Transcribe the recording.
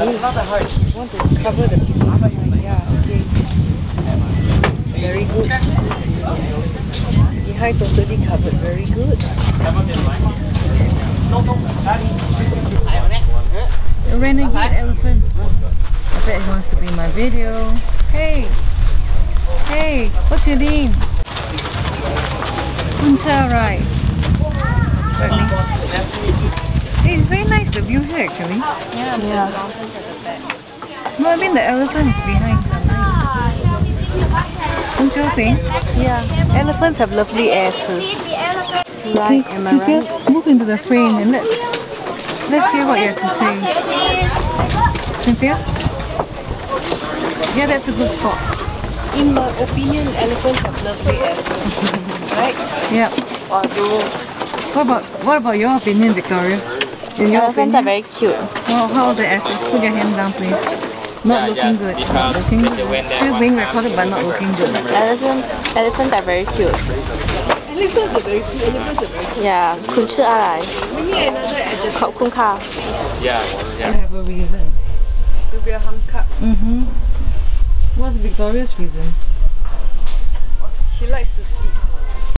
want to cover the people. Yeah, okay. Very good. Behind totally covered. Very good. A renegade elephant. I bet he wants to be in my video. Hey! Hey! What's your name? Right? Right, Hey, it's very nice the view here actually. Yeah, the Yeah. mountains at the back. No, I mean the elephants behind are nice. Don't you think? Yeah, elephants have lovely asses. Right, am I Cynthia, right? move into the frame and let's let's hear what you have to say. Cynthia? Yeah, that's a good spot. In my opinion, elephants have lovely asses. right? Yeah. Although What about what about your opinion, Victoria? In Elephants are very cute. Well, hold the assets? Put your hand down, please. Not looking good. Not looking good. Still being recorded, but not looking good. Elephant, elephants are very cute. Elephants are very cute. Elephants are very cute. Yeah. Kunchi alai. We need another adjective. Kunka. Yeah. Yeah. I have a reason. To be a humka. Mhm. What's Victoria's reason? She likes to sleep.